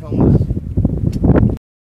Vamos lá.